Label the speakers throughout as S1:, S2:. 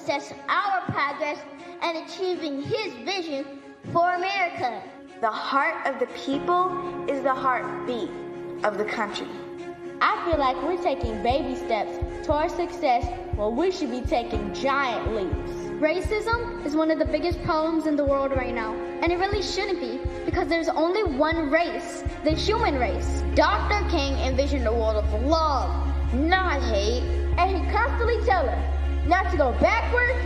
S1: assess our progress and achieving his vision for America.
S2: The heart of the people is the heartbeat of the country.
S3: I feel like we're taking baby steps towards success when we should be taking giant leaps.
S4: Racism is one of the biggest problems in the world right now, and it really shouldn't be because there's only one race, the human race.
S1: Dr. King envisioned a world of love, not hate,
S3: and he constantly tells us not to go backwards,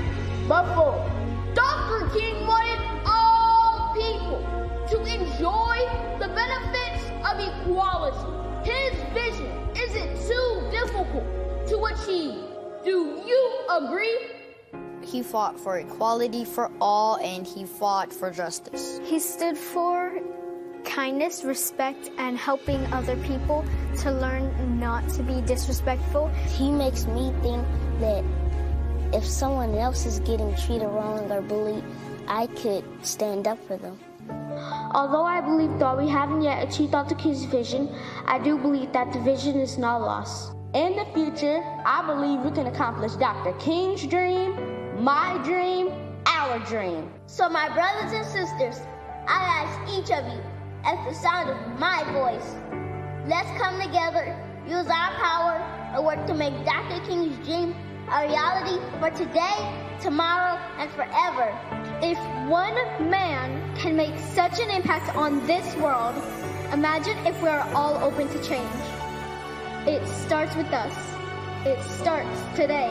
S3: but forward.
S5: Dr. King wanted all people to enjoy the benefits of equality. His vision isn't too difficult to achieve. Do you agree?
S6: He fought for equality for all and he fought for justice.
S4: He stood for kindness, respect, and helping other people to learn not to be disrespectful.
S7: He makes me think that if someone else is getting treated wrong or bullied, I could stand up for them.
S8: Although I believe that we haven't yet achieved Dr. King's vision, I do believe that the vision is not lost.
S3: In the future, I believe we can accomplish Dr. King's dream, my dream, our dream.
S1: So, my brothers and sisters, I ask each of you, at the sound of my voice, let's come together, use our power, and work to make Dr. King's dream a reality for today, tomorrow, and forever.
S4: If one man can make such an impact on this world, imagine if we are all open to change. It starts with us. It starts today.